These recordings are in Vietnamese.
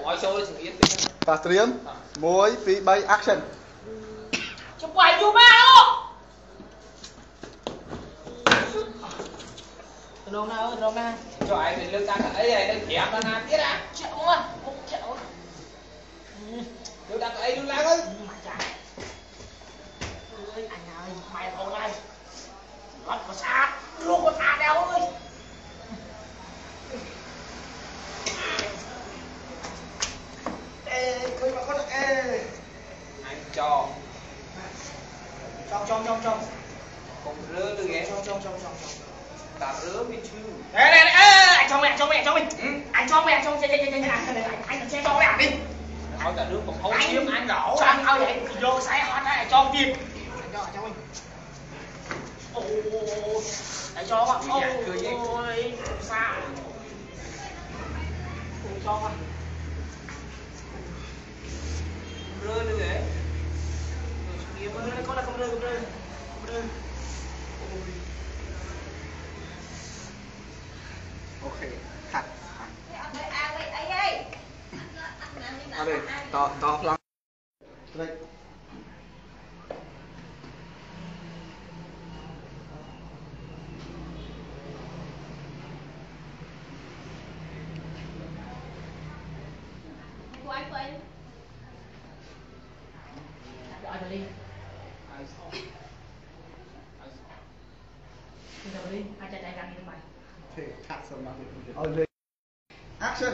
កុំឲ្យចូលចង្អៀតពេក តាត្រៀម1 2 3 action ចំបាយយូរមកលោកត្រង់ណាអើត្រង់ណា ចុះឯងទៅលើកដាក់កៅអីឯងទៅប្រាប់ដល់ណាទៀតអា ចាក់មកមុខចាក់មក លើកដាក់កៅអីនោះឡើងទៅ មកចាក់អើយអញហើយម៉ែអូនហើយរត់ក៏ស្អាតលោកក៏ស្អាតដែរអើយ trong trong trong trong. Còn rơ từ ghé trong trong trong trong trong. Bà rớ mình chứ. Này này này anh cho mày anh cho mình. Anh cho mày anh cho mày anh cho mày cho mày đi. Thôi cả đứa còn hấu chiếm anh đổ cho anh thôi vậy vô xài hết anh cho anh kịp anh cho anh cho mày ôi anh cho mà ôi sao. Cho mà rơ nữa kìa con ok thật à to to lắm. Đây. Hãy Đi đầu đi, hai cha chạy gần đi mày. Thì thật sao mà. Ờ, Action.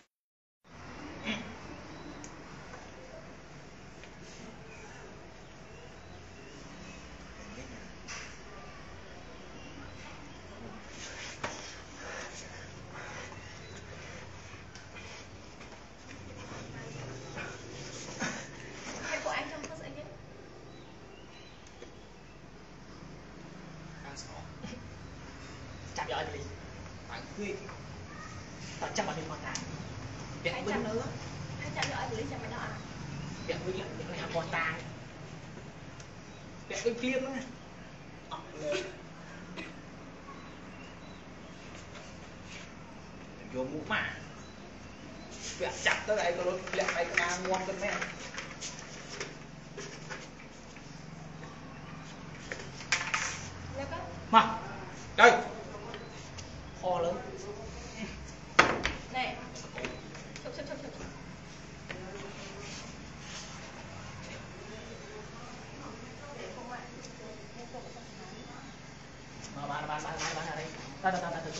vợ thì bạn khuyên và chắc bạn đi con ta việc với nữa hai trăm nữa thì lấy cho mày đó à việc với nhận việc là con ta việc với kia nữa vô mũ mà việc chặt tới đây có lúc việc này có ngon tới mẹ.